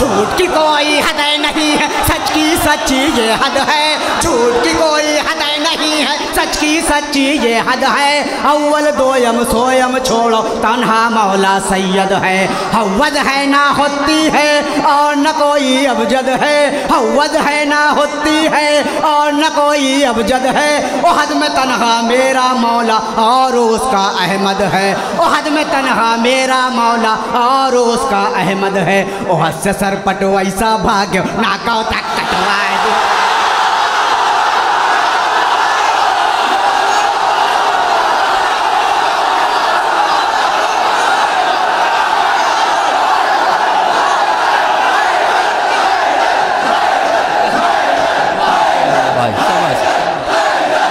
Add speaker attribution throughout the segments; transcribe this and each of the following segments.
Speaker 1: झूठ की कोई हद नहीं है, सच की सच्ची ये हद है। झूठ की कोई हद नहीं है, सच की सच्ची ये हद है। अव्वल दोयम सोयम छोड़ो, तन्हा मौला सैयद है। हवद है ना होती है, और न कोई अबजद है। हवद है ना होती है, और न कोई अबजद है। ओहद में तनहा मेरा मौला, और उसका अहमद है। ओहद में तनहा मेरा मौला, और उसका अहमद है। ओहद से सर पटो ऐसा भाग्य नाकाओ तक कटवाए दे
Speaker 2: भाई शाबाश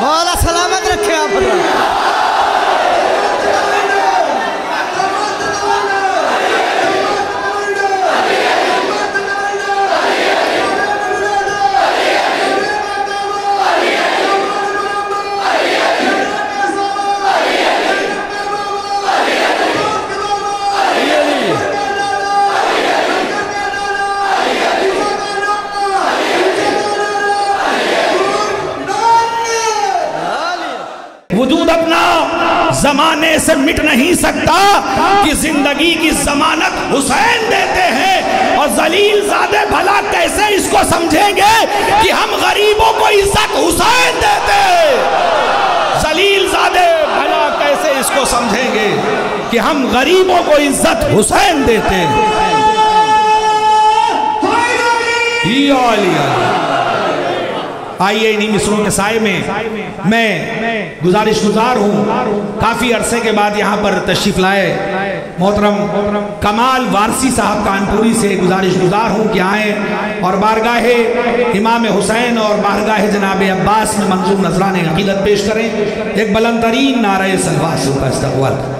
Speaker 1: मौला सलामत रखे आप
Speaker 3: वजूद अपना जमाने से मिट सकता कि ज़िंदगी की जमानत हुसैन देते हैं और जलील जादे भला कैसे इसको समझेंगे कि हम गरीबों को इज़्ज़त हुसैन देते हैं? जलील जादे भला कैसे इसको समझेंगे कि हम गरीबों को इज़्ज़त हुसैन देते हैं। आइए इन्हीं मिसरों के साय में मैं गुजारिश गुजार हूँ। काफ़ी अरसे के बाद यहाँ पर तशरीफ़ लाए। मोहतरम कमाल वारसी साहब कानपुरी से गुजारिश गुजार हूँ कि आए और बारगाह इमाम हुसैन और बारगाह जनाब अब्बास में मंजूर नजरान अकीदत पेश करें। एक बुलंद तरीन नारे सलवा से उनका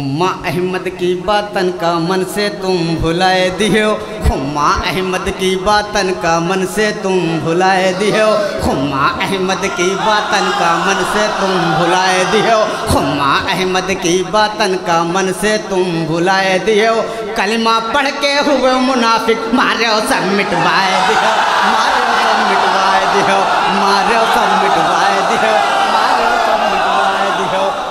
Speaker 1: खुम्मा अहमद की बातन का मन से तुम भुलाए दियो खुम्मा अहमद की बातन का मन से तुम भुलाए दियो खुम्मा अहमद की बातन का मन से तुम भुलाए दियो खुम्मा अहमद की बातन का मन से तुम भुलाए दियो कलमा पढ़ के हुए मुनाफिक, मारे सब मिटवाए दियो मारे सब मिटवाए दियो मारे सब मिटवाए दियो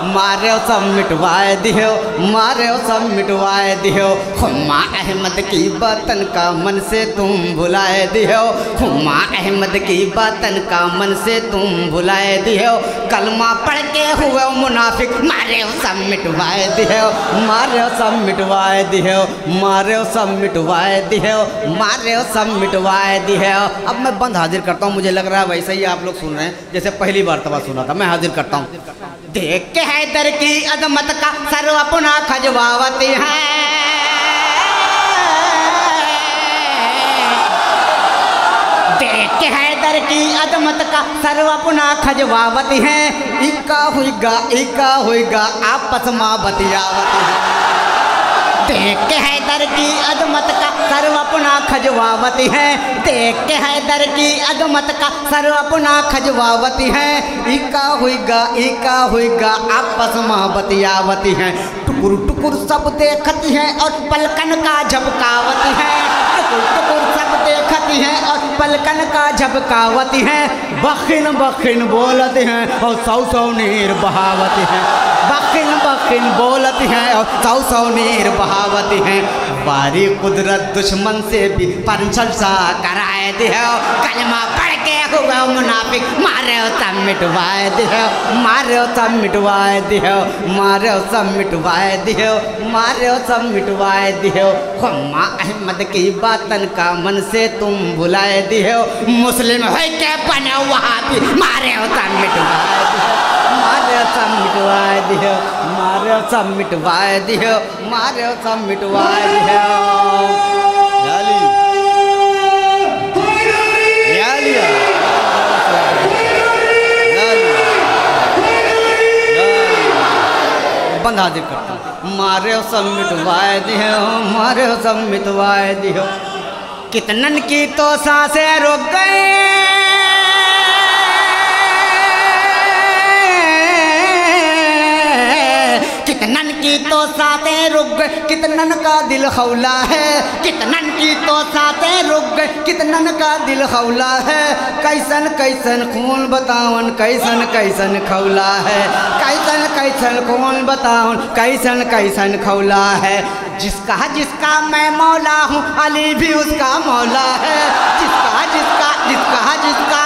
Speaker 1: मारे सब मिटवाए दियो मारे सब मिटवाए दियो हुम्मा अहमद की बातन का मन से तुम भुलाए दियो हुम्मा अहमद की बातन का मन से तुम भुलाए दियो कलमा पढ़ के हुए मुनाफिक, मारे सब मिटवाए दियो मारे सब मिटवाए दियो मारे सब मिटवाए दियो मारे सब मिटवाए दियो अब मैं बंद हाजिर करता हूँ, मुझे लग रहा है वैसे ही आप लोग सुन रहे हैं, जैसे पहली बार तबा सुना था, मैं हाजिर करता हूँ। देख के हैदर की अदमत का सर अपना खजवावती है। हैदर की अदमत का सर्व अपना खजवावत है। इका हुईगा इका हुईगा आपस माँ बतियावत है। देख के हैदर की अदमत का सर्व अपना खजवावती है। देख के हैदर की अदमत का सर्व अपना खजवावती है। इका हुईगा इका हुईगा, आपस माँ बतियावती है। टुकुर टुकुर सब देखती है और पलकन का झपकावती है। टुकुर टुकुर सब देखती है और पलकन का झपकावती है। बखिन बखिन बोलते हैं और सौ सौ नीर बहावती हैं। बखिन बखिन बोलते हैं और सौ सौ नीर बहावती हैं। बारी कुदरत दुश्मन से भी पंचल सा कराए दे कलमा पढ़ के मुनाफिक। मारे हो सब मिटवाए दे मारे हो सब मिटवाए दे मारे हो सब मिटवाए दे मारे हो सब मिटवाए दियो हुम्मा अहमद की बातन का मन से तुम भुलाए दियो मुस्लिम है के बने वहाँ भी? मारे सब मिटवाए दियो मारे सब मिटवाए दियो मारे हो सब मिटवाए दियो मारे हो सब मिटवाए दियो बंद हाजिर करता। मारे सब मिटवाए दियो, मारे सब मिटवाए दियो। कितनन की तो साँसें रुक गए की तो सातें रुक गए कितनन का दिल खौला है? कितनन की तो सातें रुक गए कितनन का दिल खौला है? कैसन कैसन खून बतावन कैसन कैसन खौला है? कैसन कैसन खून बतावन कैसन कैसन खौला है? जिसका जिसका मैं मौला हूँ, अली भी उसका मौला है। जिसका जिसका जिसका जिसका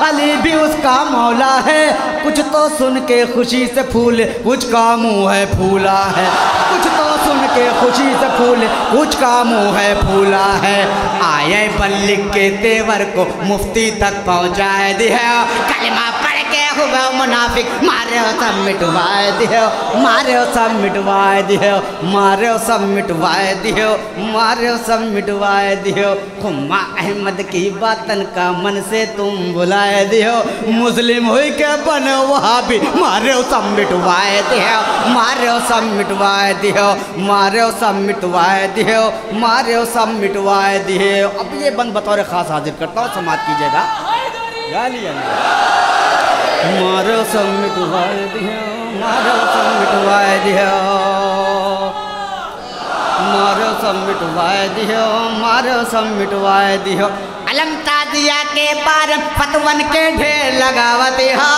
Speaker 1: अली भी उसका मौला है। कुछ तो सुन के खुशी से फूल, कुछ का मुँह है फूला है। कुछ तो सुन के खुशी से फूल, कुछ का मुँह है फूला है। आए बल्लिक के तेवर को मुफ्ती तक पहुँचाए दिया कलमा पढ़ के हुआ मुनाफिक। मारे हो सब मिटवाए दियो मारे हो सब मिटवाए दियो मारे हो सब मिटवाए दियो मारे हो सब मिटवाए दियो हुम्मा अहमद की बातन का मन से तुम बुलाए दियो मुस्लिम हुई के बने वहाँ भी मारे हो सब मिटवाए दियो मारे हो सब मिटवाए दियो मारे हो सब मिटवाए दियो मारे हो सब मिटवाए दियो अब ये बंद बतौर खास हाजिर करता हूँ समाज कीजिएगा। गाली मारो सब मिटवाए दियो, मारो सब मिटवाए दियो। मारो सब मिटवाए दियो, मारो सब मिटवाए दियो। अलम ताजिया के पार फतवन के ढेर लगावत हा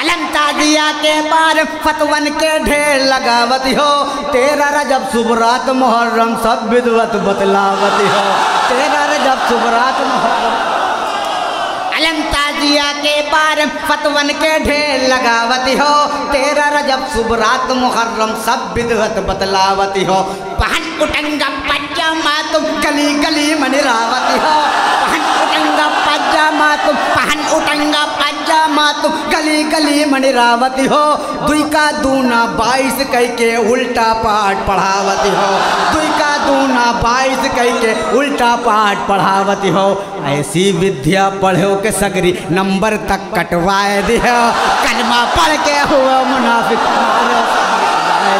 Speaker 1: अलम ताजिया के पार फतवन के ढेर लगावत हो तेरा रजब सुबरात मुहर्रम सब विदवत बतलावत हो तेरा रजब सुबरात मुहर्रम पार फतवन के ढेर लगावती हो। तेरा रजब सुबरात मुहर्रम सब विदवत बतलावती हो। पहन उटंगा पजामा तुम गली गली मनिरावती हो। पहन उटंगा पजामा तुम, पहन उटंगा पजामा तुम गली गली मनिरावती हो। दुई का दूना बाईस कह के उल्टा पाठ पढ़ावती हो। दुई दूना बाईस कह के उल्टा पाठ पढ़ावती हो। ऐसी विद्या पढ़ो के सगरी नंबर तक कटवाए दियो कलमा पढ़ के हुआ मुनाफिक।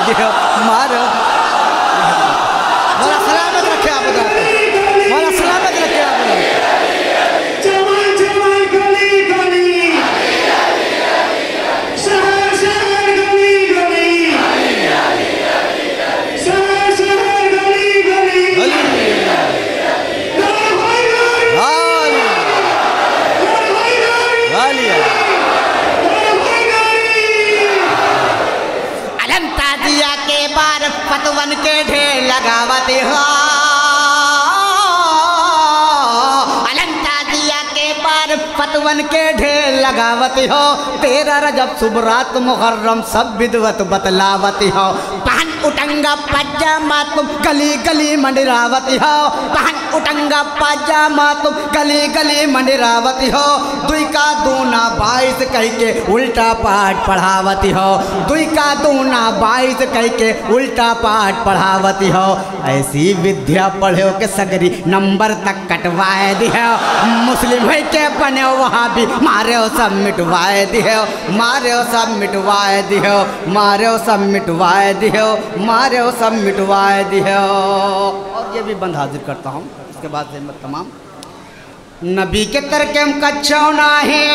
Speaker 1: मारो मारो। फतवन के ढेर लगावत हो। तेरा रजब शुभ सुबरात मुहर्रम सब विधवत बतलावत हो। पहन उठंगा पजामा तुम गली गली मंडरावत हो। पहन उटंगा पजामा तुम गली गली मंडरावती हो। दुई का दूना बाईस कह के उल्टा पाठ पढ़ावती हो। दुई का दूना बाईस कह के उल्टा पाठ पढ़ावती हो। ऐसी विद्या पढ़ो के सगरी नंबर तक कटवाए दियो मुस्लिम है के बने वहाँ भी मारे हो, सब मिटवाए दियो मारे हो, सब मिटवाए दियो मारे हो, सब मिटवाए दी दियो मारे हो, सब मिटवाए दियो और ये भी बंद हाजिर करता हूँ। इसके बाद से तमाम। नबी के तरके हम ना है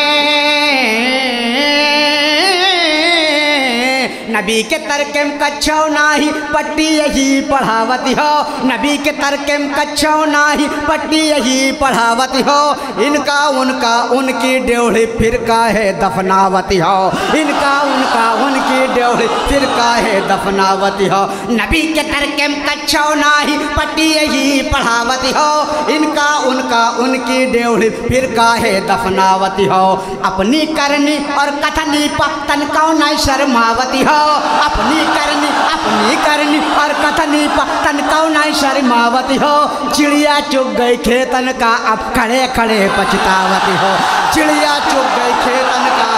Speaker 1: नबी के तरकेम कच्छो नाही, पट्टी यही पढ़ावती हो। नबी के तरकेम कच्छो नाही, पट्टी यही पढ़ावती हो। इनका, उनका, उनकी ड्योढ़ी फिर काहे दफनावती हो। इनका, उनका, उनकी ड्योढ़ी फिर काहे दफनावती हो। नबी के तरकेम कच्छो नाही, पट्टी यही पढ़ावती हो। इनका, उनका, उनकी ड्योढ़ी फिर काहे दफनावती हो। अपनी करनी और कथनी पतन कौन शर्मावती हो? अपनी करनी अपनी करनी। और कथनी पतन कौन शर्मावती हो। चिड़िया चुग गई खेतन का, अब खड़े खड़े पछतावती हो। चिड़िया चुग गई खेतन का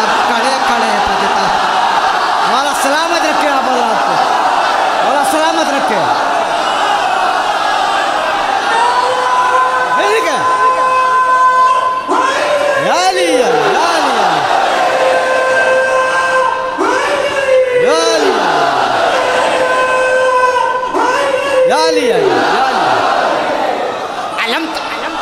Speaker 1: लिया या लिया अलम तो अलम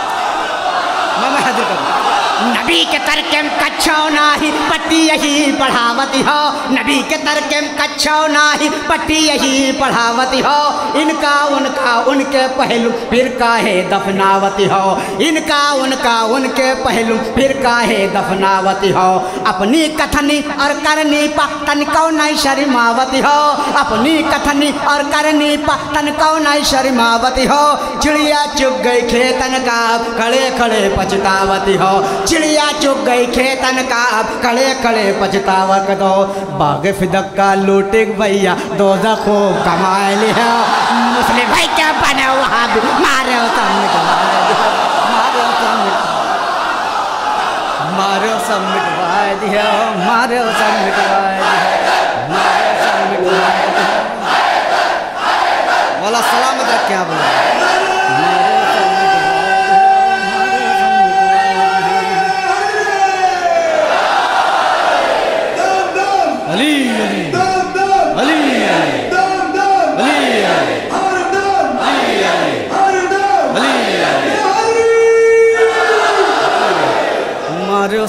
Speaker 1: मैं मैं हाजिर करूँ नबी के तरकेम कच्छो नाही, पट्टी यही पढ़ावती हो। नबी के तरकेम कच्छो नाही, पट्टी यही पढ़ावती हो। इनका, उनका, उनके पहलू फिर काहे दफनावती हो। इनका, उनका, उनके पहलू फिर काहे दफनावती हो। अपनी कथनी और करनी पा तनिको नहीं शर्मावती हो। अपनी कथनी और करनी पा तनिको नहीं शर्मावती हो। चिड़िया चुग गई खेतन का खड़े खड़े पछतावती हो। चिड़िया चुग गई खेतन का। अब खड़े खड़े पछतावत दो। बाग फिदक का लूटे भैया दो खूब कमाए लिया। मुस्लिम भाई क्या बने वहाँ भी मारे हो सामने मारे मारे सब मिटवाए दिया। मारे सब मिटवाए दिया। मारे सब मिटवाए दिया। बोला सलामत रख क्या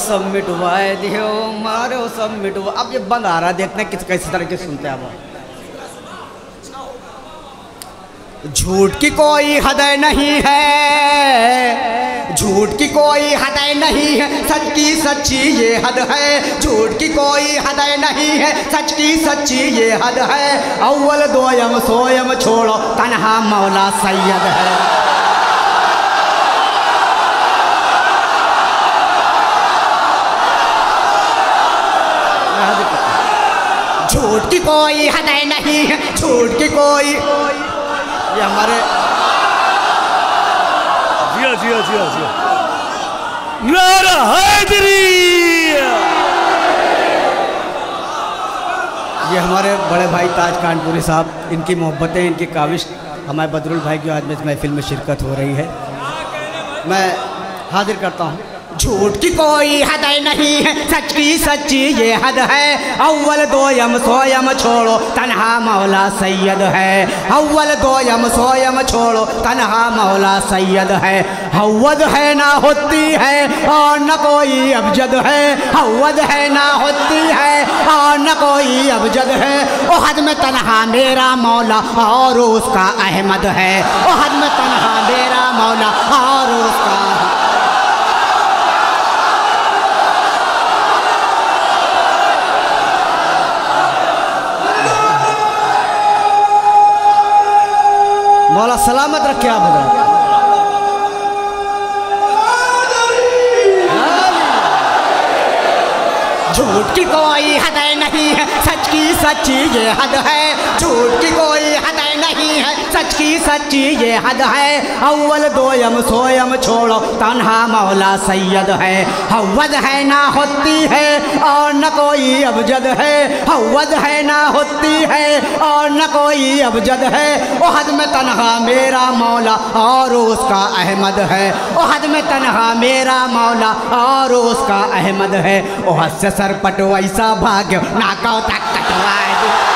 Speaker 1: मारो सब मिटवाए दियो मारो सब मिटवा अब ये बंद आ रहा है। देखते हैं किस, कैसे तरीके से सुनते हैं अब झूठ की कोई हद नहीं है। झूठ की कोई हद नहीं है। सच की सच्ची ये हद है। झूठ की कोई हद नहीं है। सच की सच्ची ये हद है। अव्वल दोयम सोयम छोड़ो। तनहा मौला सैयद है। झूठ की कोई हद नहीं झूठ की कोई। ये हमारे
Speaker 2: जिया जिया जिया जिया। नारा हैदरी।
Speaker 1: ये हमारे बड़े भाई ताज कानपुरी साहब इनकी मोहब्बतें इनकी काविश हमारे बदरुल भाई की आज में इस महफिल में शिरकत हो रही है। मैं हाजिर करता हूँ। झूठ की कोई हद नहीं है। सच की सच्ची ये हद है। अव्वल दोयम सोयम छोड़ो, तनहा मौला सैयद है। अव्वल दोयम सोयम छोड़ो, तनहा मौला सैयद है। हवद है ना होती है, और न कोई अबजद है। हवद है ना होती है, और न कोई अबजद है। ओ हद में तनहा मेरा मौला, और उसका अहमद है। ओ हद में तनहा मेरा मौला, और उसका मौला सलामत रखे आप हज़रत झूठ की कोई हद नहीं है, सच की सच्ची ये हद है। झूठ की कोई हद नहीं है। सच की सच्ची ये हद है। अव्वल दोयम सोयम छोड़ो। तन्हा मौला सैयद है। हवद है ना होती है, और न कोई अबजद है। हवद है ना होती है, और न कोई अबजद है। ओ हद में तनहा मेरा मौला, और उसका अहमद है। ओ हद में तनहा मेरा मौला, और उसका अहमद है। ओ हद से सर पटो ऐसा भाग्य, नाकाओ तक कटवाए।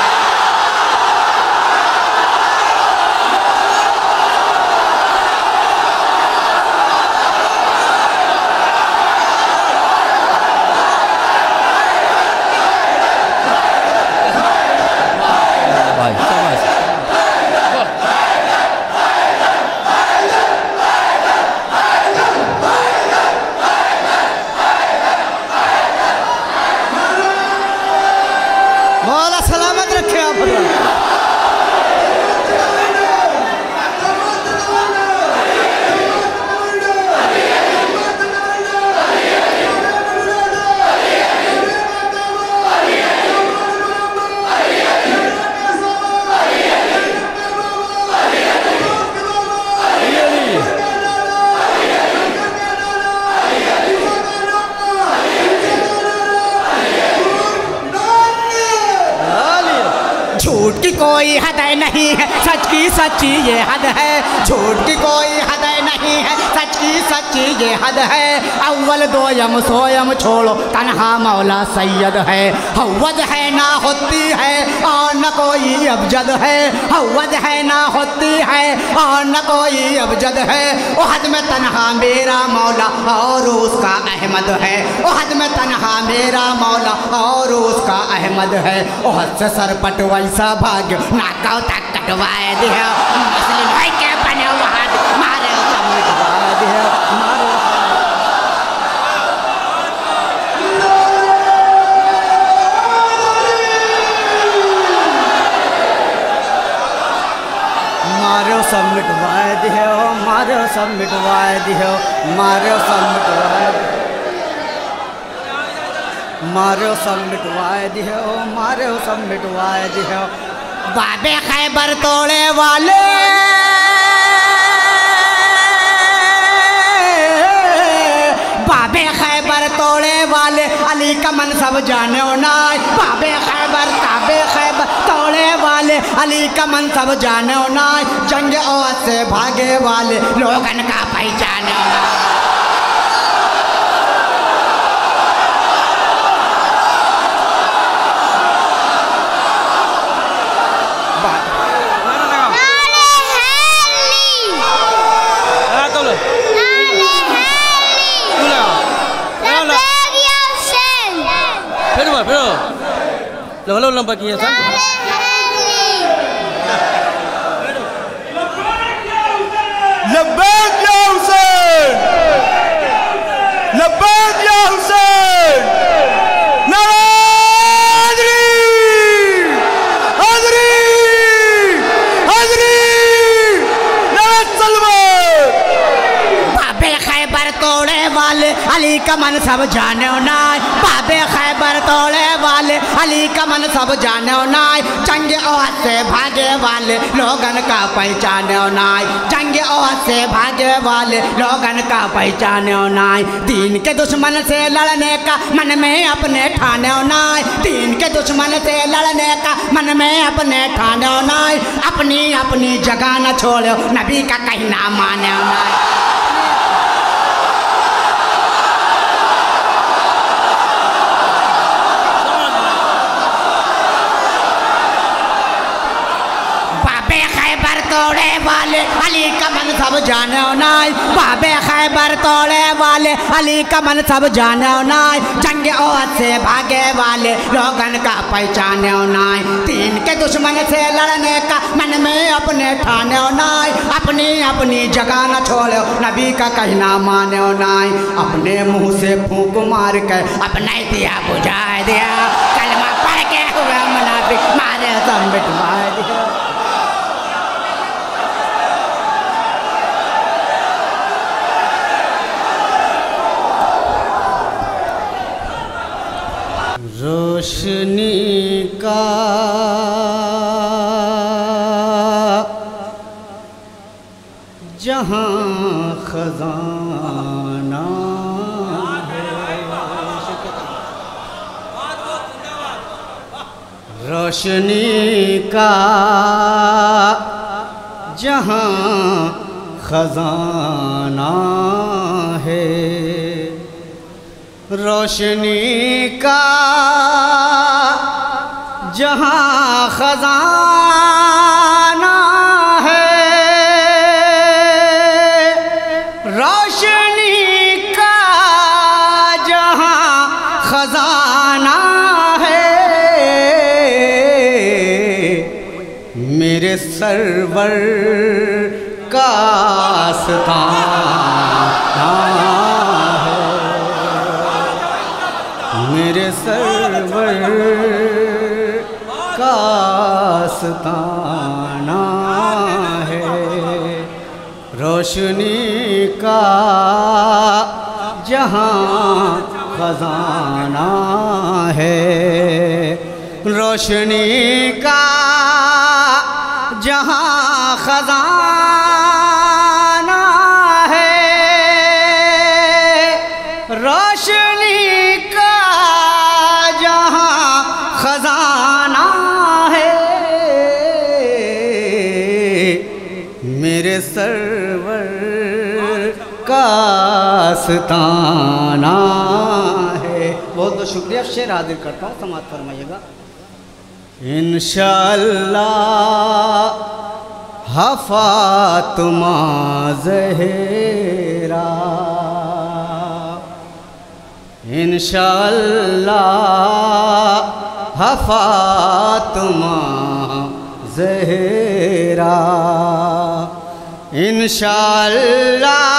Speaker 1: सैयद है, हवद है ना होती है और न न कोई अबजद है। हवद है ना होती है और न कोई अबजद है। हद में तनहा मेरा मौला और उसका अहमद है। हद में तनहा मेरा मौला और उसका अहमद है। हद से सरपट वैसा भाग्य नाकाव तक कटवाए दिया। मुस्लिम के बने वहाद मारे मिटवाए दिया मारे मारो सब मिटवाए दियो मारो सब मिटवाए दियो मारो सब मिटवाए मारो सब मिटवाए दियो मारो सब मिटवाए दियो बाबे खैबर तोड़े वाले। बाबे खैबर तोड़े वाले। अली का मन सब जाने ना बाबे खैबर खैबर तोड़े वाले, अली का मन सब जानो ना। जंग और से भागे वाले, लोगन का पहचानो ना
Speaker 4: नाले हैली नाले हैली लबैक या हुसैन
Speaker 5: फिर हुआ फिर लो की है किया था
Speaker 4: नाले हैली
Speaker 2: लब्बैक या हुसैन लब्बैक या हुसैन नारायणी हाजरी हाजरी नारायण सलमान
Speaker 1: बाबे खैबर तोड़े वाले अली का मन सब जाने ना बाबे खैबर तोड़े वाले, अली का मन सब जाने ना जंग और से भागे वाले, लोगन का पहचाने ना जंग और से भागे वाले, लोगन का पहचाने नाय दीन के दुश्मन से लड़ने का मन में अपने ठाने ना दीन के दुश्मन से लड़ने का मन में अपने ठाने ना अपनी अपनी जगह न छोड़ो, नबी का कहना माने ना बाबे खैबर तोड़े वाले, अली का मन सब जाने नाय बाबे खैबर तोड़े वाले, अली का मन सब जाने नाय जंग और से भागे वाले, लोगन का पहचाने नाय तीन के दुश्मन से लड़ने का मन में अपने ठाने नाय अपनी अपनी जगह न छोड़ो, नबी का कहना माने नाय अपने मुँह से फूंक मार कर अपना दिया बुझा दिया, कलमा पढ़ के हुए मुनाफिक, मारे सब मिटवा का जहाँ खजाना है। रोशनी का जहाँ खजाना सरवर का है। मेरे सरवर का आस्ताना है। रोशनी का जहाँ खजाना है। रोशनी का आस्ताना है। बहुत बहुत शुक्रिया। शेर हाजिर करता हूँ समाप्त फरमाइएगा। इंशाल्लाह हफातमा जहेरा। इंशाल्लाह हफातमा जहेरा। इंशाल्लाह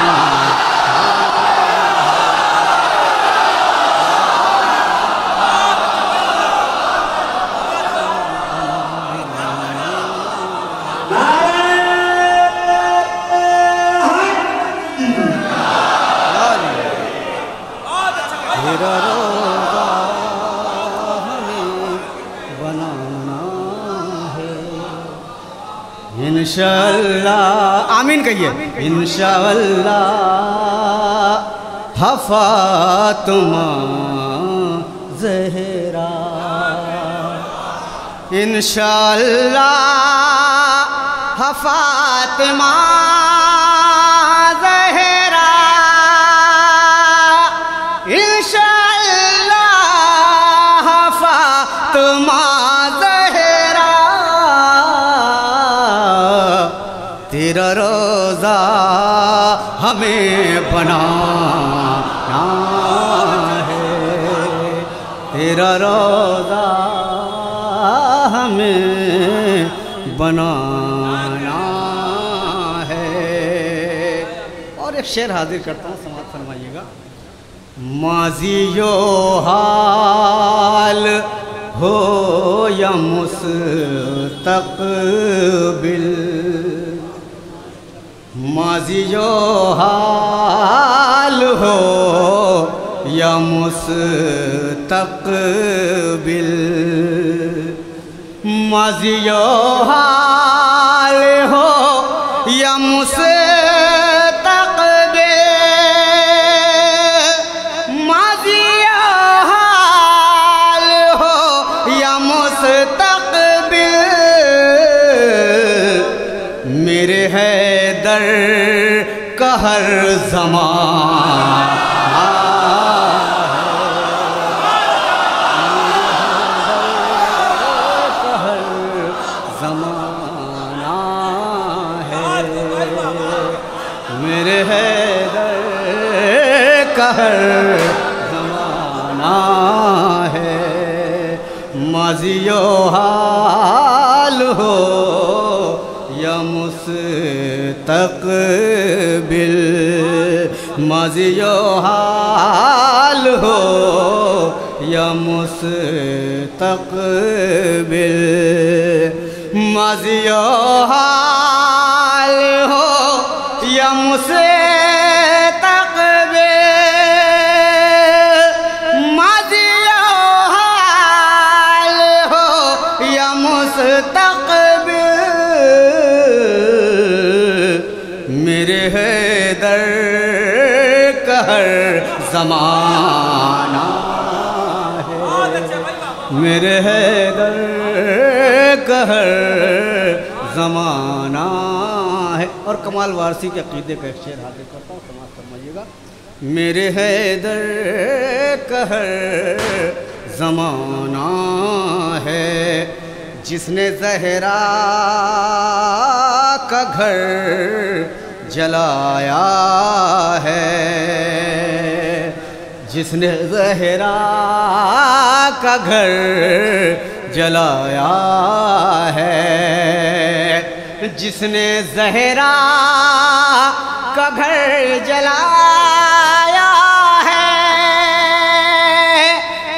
Speaker 1: इंशाल्लाह आमीन कहिए। इंशाल्लाह हफा तुम जहरा। इंशाल्लाह हफातिमा हमें बनाना है। तेरा रोजा हमें बनाना है। और एक शेर हाजिर करता हूँ, समाप्त फरमाइएगा। माजियो हाल हो या मुस्तकबिल। माजियो हाल हो या मुस्तकबिल जो हाल जमान है। कहर जमाना है। माजियो हाल हो या मुस्तकबिल। माजियो हाल हो या मुस्तकबिल। मजियो हाल कहर ज़माना है। और कमाल वारसी के अकीदे का शेर हाजिर करता हूँ समाज समझिएगा मेरे हैदर कहर, ज़माना है। जिसने जहरा का घर जलाया है, जिसने जहरा का घर जलाया है। जिसने जहरा का घर जलाया है।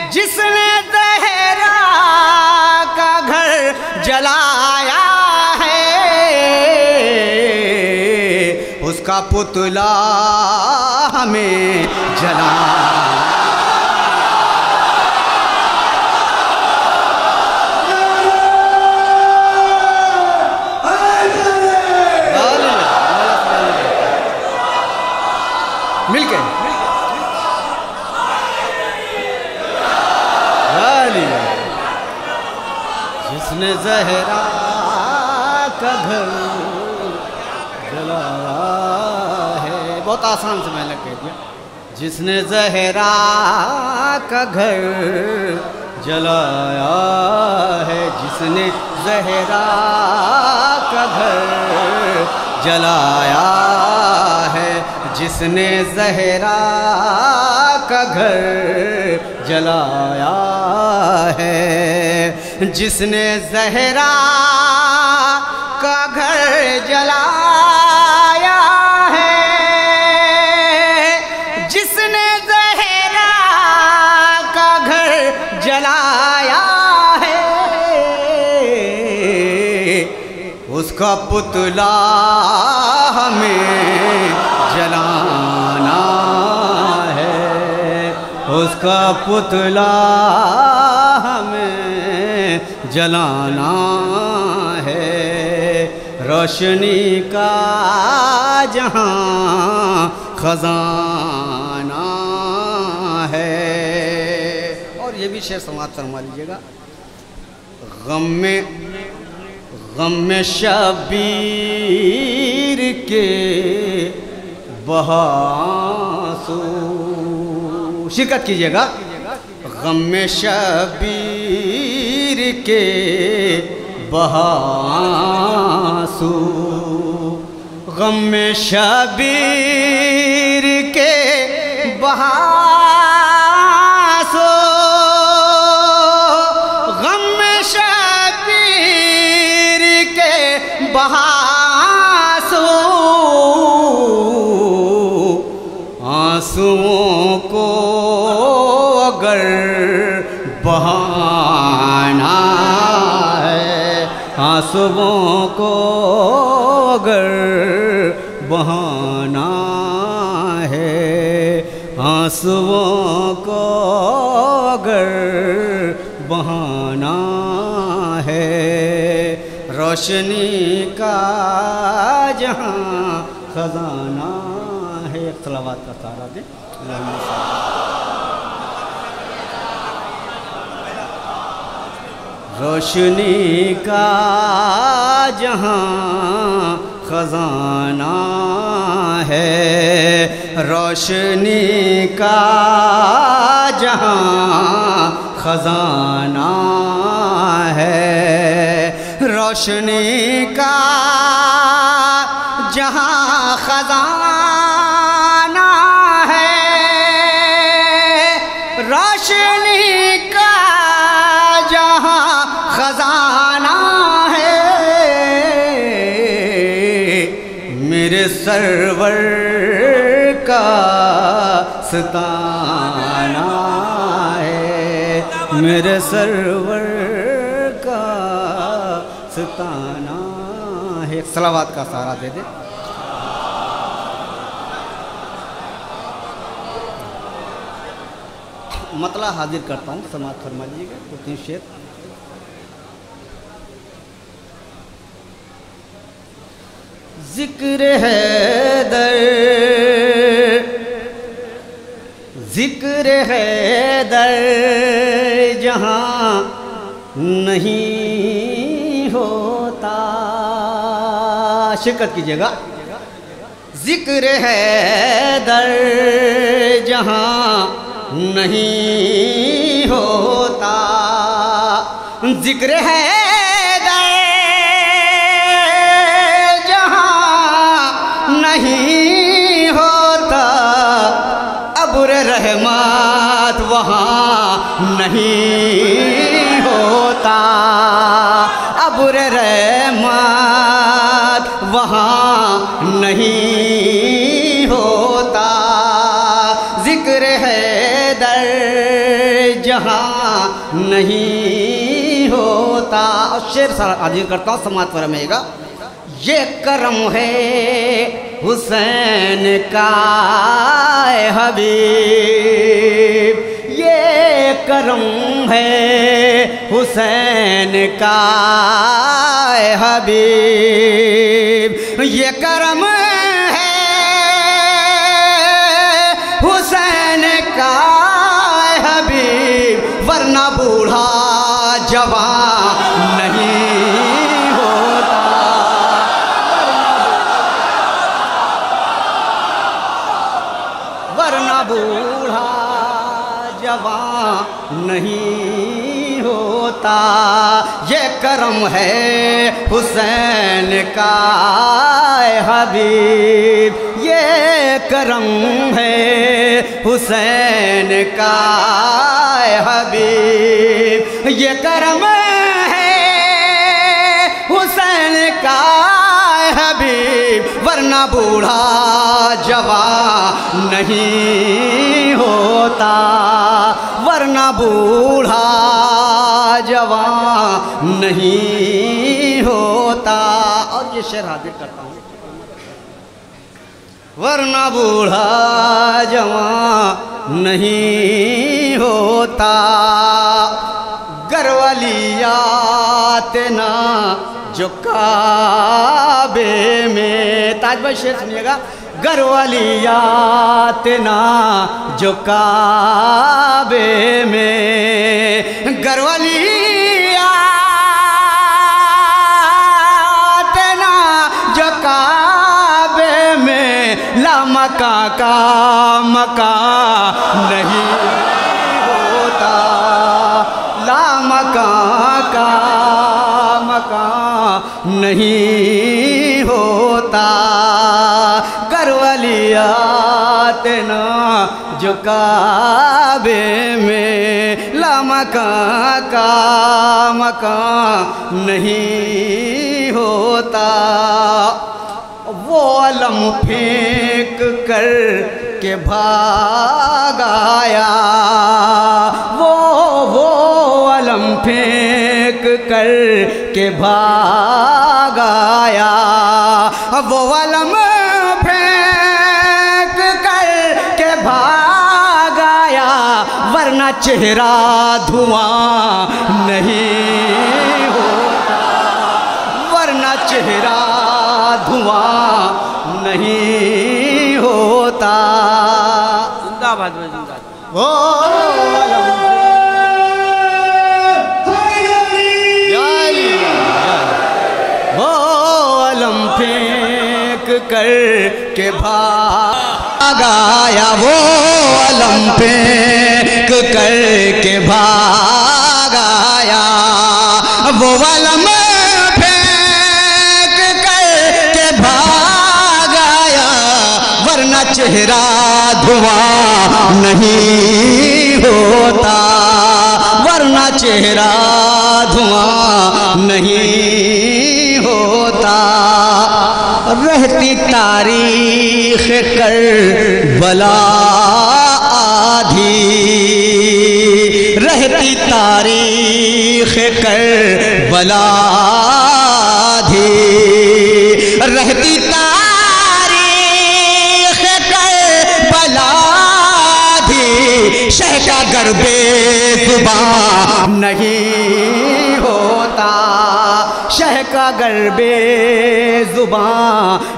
Speaker 1: जिसने जहरा का घर जलाया है। उसका पुतला हमें जला मिलके अली जिसने जहरा का घर जलाया है। बहुत आसान से मैंने कह दिया। जिसने जहरा का घर जलाया है, जिसने जहरा का घर जलाया है, जिसने जहरा का घर जलाया है। जिसने जहरा का घर जलाया है, जिसने जहरा का घर जलाया है, उसका पुतला हमें जलाना है, उसका पुतला जलाना है। रोशनी का जहाँ खजाना है। और ये भी शेर समाप्त फरमा लीजिएगा। गम में गम में शबीर के बहासू शिरकत कीजिएगा। गम में शबीर के बहासू। गम शबीर के बहासू। गम शबीर के बहासू। आंसुओं आंसुओं को अगर बहाना है, आंसुओं को अगर बहाना है, रोशनी का जहाँ खजाना है एक सलावात का सहारा दे। रोशनी का जहाँ खजाना है। रोशनी का जहाँ खजाना है। रोशनी का जहाँ खजाना सरवर का सताना है। मेरे सरवर का सताना है। सलावात का सहारा दे दे। मतला हाजिर करता हूँ समाज फरमा लीजिएगा तीन शेर। ज़िक्र है दर। ज़िक्र है दर जहाँ नहीं होता। शिरकत कीजिएगा। ज़िक्र है दर जहाँ नहीं होता। ज़िक्र है नहीं होता। अबुर रहमत वहाँ नहीं होता। ज़िक्र है दर जहाँ नहीं होता। और शेर हाजिर करता हूँ समाज रहेगा ये करम है हुसैन का हबीब। करम है हुसैन का हबीब। ये करम करम है हुसैन का हबीब, ये करम है हुसैन का हबीब, ये करम है हुसैन का हबीब, वरना बूढ़ा जवा नहीं होता, वरना बूढ़ा नहीं होता। और ये शेर हाजिर करता हूँ। वरना बूढ़ा जवान नहीं होता। गरवलियात ना जो काबे में। ताज भाई शेर सुनिएगा। गरवलियात ना जो काबे में। गरवलियात लामका का, मका नहीं होता। लामका का, मका नहीं होता। करवलियात ना जो काबे में लामका का, मका नहीं होता। वो अलम फेंक कर के भागाया। वो वो अलम फेंक कर के भागाया। वो अलम फेंक कर के भागाया, वरना चेहरा धुआँ नहीं होता। वरना चेहरा धुआँ कर के भागाया वो अलम फेंक कर के भागाया, वो अलम फेंक कर के भागाया, वरना चेहरा धुआँ नहीं होता, वरना चेहरा धुआँ नहीं होता। रहती तारीख कर बला आधी। रहती तारीख कर बला शह बेजुबा नहीं होता शह का गर बेजुबा।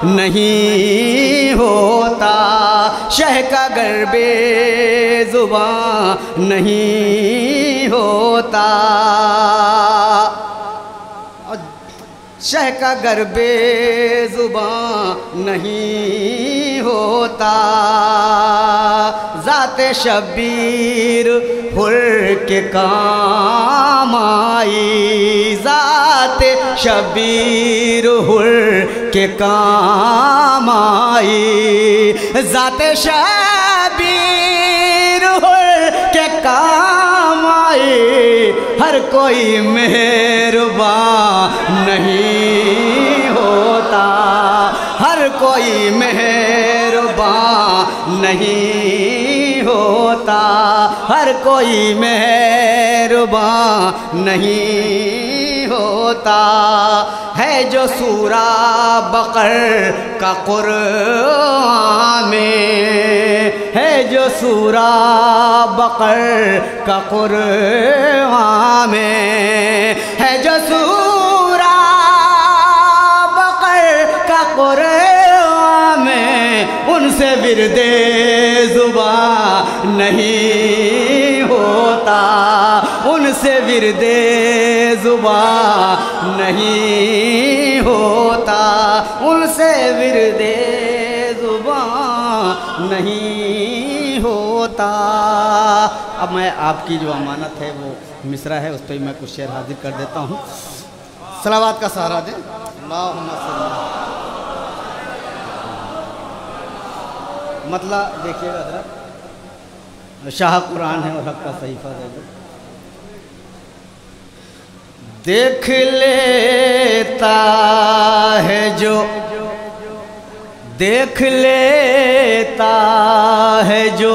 Speaker 1: नहीं होता शह का गर बेजुबा। नहीं होता शह का गर्बे ज़ुबान नहीं होता। जाते शबीर हुर के काम आई। जाते शबीर हुर के काम आई। जाते शबीर हर कोई मेहरबा नहीं होता। हर कोई मेहरबा नहीं होता। हर कोई मेहरबा नहीं होता है जो सूरा बकर का कुरान में है जो सूरा बकर का कुरान में है जो सूरा बकर का कुरान में उनसे विरदे जुबा नहीं होता। उनसे विरदे जुबा नहीं होता। उनसे विरदे जुबा नहीं होता। अब मैं आपकी जो अमानत है वो मिसरा है, उस पर मैं कुछ शेर हाजिर कर देता हूँ। सलावात का सहारा दें। मतलब देखिएगा शाह कुरान है और हक का सहीफा दे दो। देख लेता है जो, देख लेता है जो।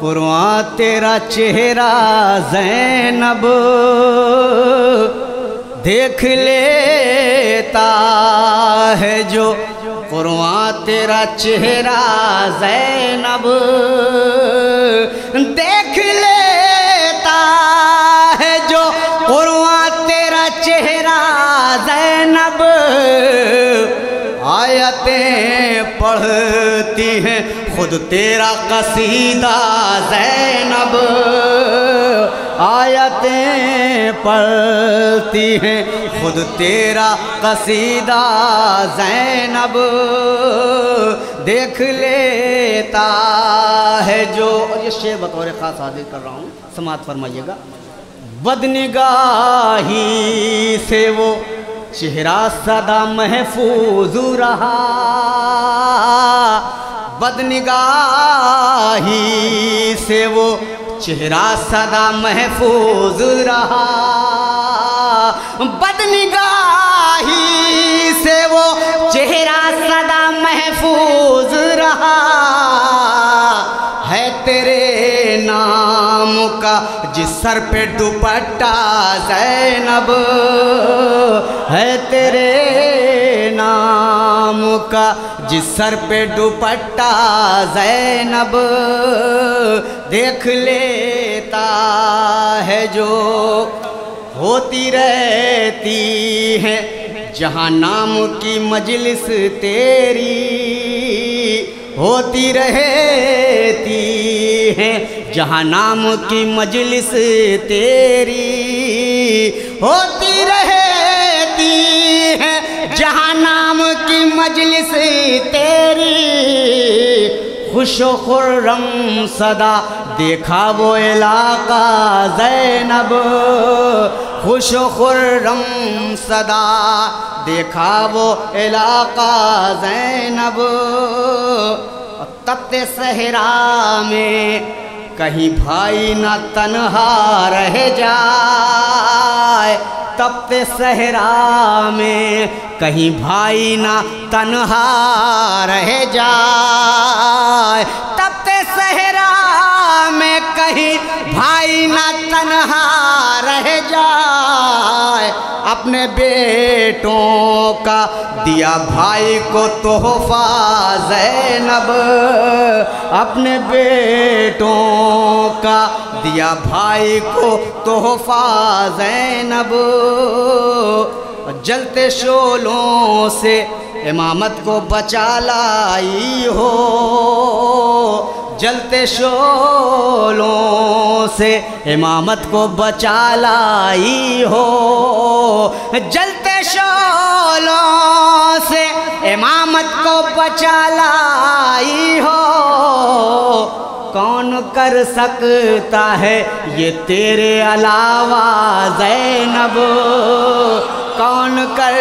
Speaker 1: कुरआन तेरा चेहरा जैनब देख लेता है जो। कुरआन तेरा चेहरा जैनब देख आयतें पढ़ती हैं। खुद तेरा कसीदा जैनब आयतें पढ़ती हैं। खुद तेरा कसीदा जैनब देख लेता है जो। ये शेर बतौर ख़ास हाजिर कर रहा हूँ समात फरमाइएगा। बदनिगाही से वो चेहरा सदा महफूज रहा। बदनिगाही से वो चेहरा सदा महफूज रहा। बदनिगाही से वो चेहरा सदा महफूज रहा। है तेरे नाम का जिस सर पे दुपट्टा, जैनब, है तेरे नाम का। जिस सर पे दुपट्टा, जैनब, देख लेता है जो होती रहती है। जहाँ नाम की मजलिस तेरी होती रहती है जहाँ नाम की मजलिस तेरी होती रहती है, जहाँ नाम की मजलिस तेरी खुशो खुर्रम सदा देखा वो इलाका जैनब खुशो खुर्रम सदा देखा वो इलाका जैनब। तप्त सहरा में कहीं भाई ना तनहा रह जाए तपते सहरा में कहीं भाई ना तनहा रह जाए तपते सहरा में कहीं भाई ना तनहा रह जाए। अपने बेटों का दिया भाई को तोहफा जैनब। अपने बेटों का दिया भाई को तोहफा जैनब। जलते शोलों से इमामत को बचा लाई हो। जलते शोलों से इमामत को बचा लाई हो। जलते शोलों से इमामत को बचा लाई हो। कौन कर सकता है ये तेरे अलावा जैनब? कौन कर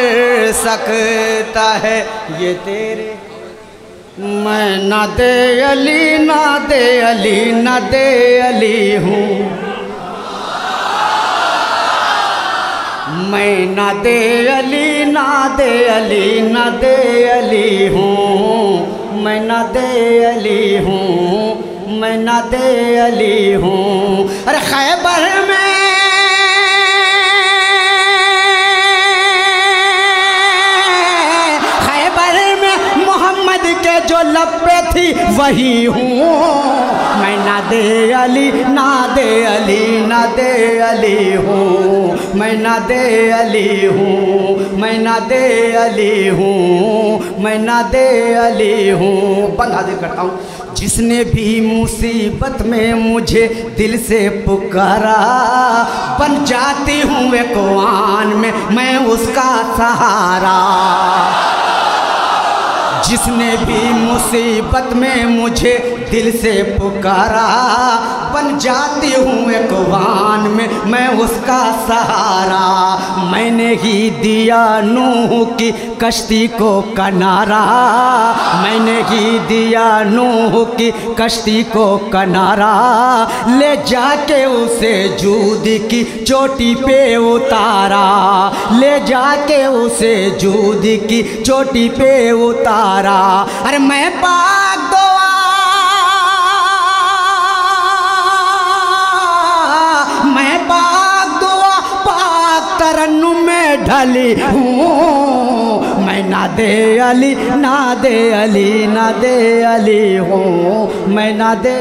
Speaker 1: सकता है ये तेरे मैं ना दे अली, ना दे अली, ना दे अली हूँ। मैं ना दे अली, ना दे अली, ना दे अली हूँ। मैं ना दे अली हूँ, मैं ना दे अली हूँ। थी वही हूँ। मैं ना दे अली, ना दे अली, ना दे अली हूँ। मैं ना दे अली हूँ, मैं ना दे अली हूँ, मैं ना दे अली हूँ। बंद हाजिर करता हूँ। जिसने भी मुसीबत में मुझे दिल से पुकारा, बन जाती हूँ एक वान में, मैं उसका सहारा। जिसने भी मुसीबत में मुझे दिल से पुकारा, बन जाती हूँ एक वान में, मैं उसका सहारा। मैंने ही दिया नूह की कश्ती को कनारा। मैंने ही दिया नूह की कश्ती को कनारा। ले जाके उसे जूद की चोटी पे उतारा। ले जाके उसे जूद की चोटी पे उतारा। अरे मैं पाक दुआ। मैं पाक दुआ, पाक तरन्नुम में ढली हूँ। मैं ना दे अली, ना दे अली, ना दे अली हूँ। मैं ना दे